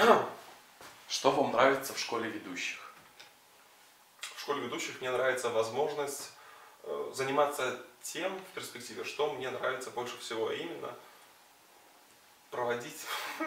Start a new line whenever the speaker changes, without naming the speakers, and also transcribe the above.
Что вам нравится в школе ведущих?
В школе ведущих мне нравится возможность э, заниматься тем в перспективе, что мне нравится больше всего, а именно проводить.